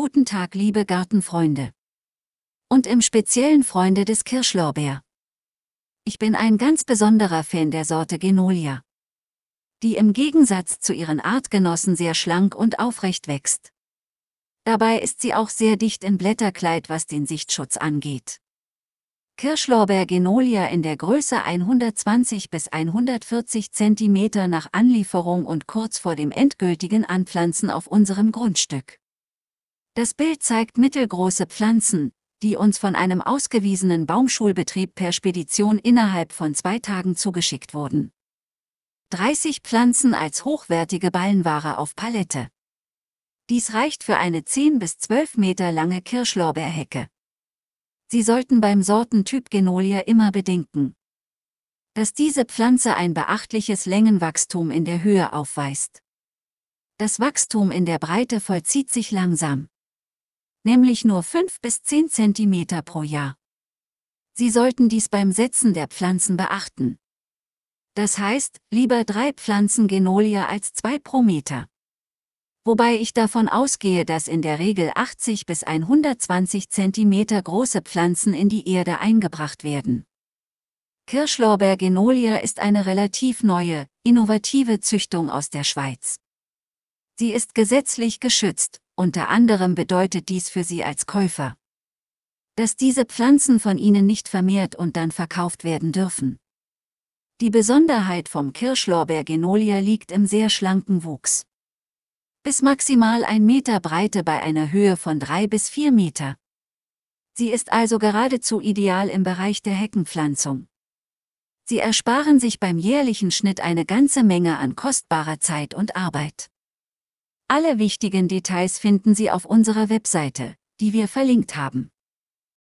Guten Tag, liebe Gartenfreunde. Und im speziellen Freunde des Kirschlorbeer. Ich bin ein ganz besonderer Fan der Sorte Genolia. Die im Gegensatz zu ihren Artgenossen sehr schlank und aufrecht wächst. Dabei ist sie auch sehr dicht in Blätterkleid, was den Sichtschutz angeht. Kirschlorbeer Genolia in der Größe 120 bis 140 cm nach Anlieferung und kurz vor dem endgültigen Anpflanzen auf unserem Grundstück. Das Bild zeigt mittelgroße Pflanzen, die uns von einem ausgewiesenen Baumschulbetrieb per Spedition innerhalb von zwei Tagen zugeschickt wurden. 30 Pflanzen als hochwertige Ballenware auf Palette. Dies reicht für eine 10 bis 12 Meter lange Kirschlorbeerhecke. Sie sollten beim Sortentyp Genolia immer bedenken, dass diese Pflanze ein beachtliches Längenwachstum in der Höhe aufweist. Das Wachstum in der Breite vollzieht sich langsam, nämlich nur 5 bis 10 cm pro Jahr. Sie sollten dies beim Setzen der Pflanzen beachten. Das heißt, lieber drei Pflanzen Genolia als zwei pro Meter wobei ich davon ausgehe, dass in der Regel 80 bis 120 cm große Pflanzen in die Erde eingebracht werden. Kirschlorbeer Genolia ist eine relativ neue, innovative Züchtung aus der Schweiz. Sie ist gesetzlich geschützt, unter anderem bedeutet dies für Sie als Käufer, dass diese Pflanzen von Ihnen nicht vermehrt und dann verkauft werden dürfen. Die Besonderheit vom Kirschlorbeer Genolia liegt im sehr schlanken Wuchs bis maximal ein Meter Breite bei einer Höhe von drei bis vier Meter. Sie ist also geradezu ideal im Bereich der Heckenpflanzung. Sie ersparen sich beim jährlichen Schnitt eine ganze Menge an kostbarer Zeit und Arbeit. Alle wichtigen Details finden Sie auf unserer Webseite, die wir verlinkt haben.